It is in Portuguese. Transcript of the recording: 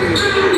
Música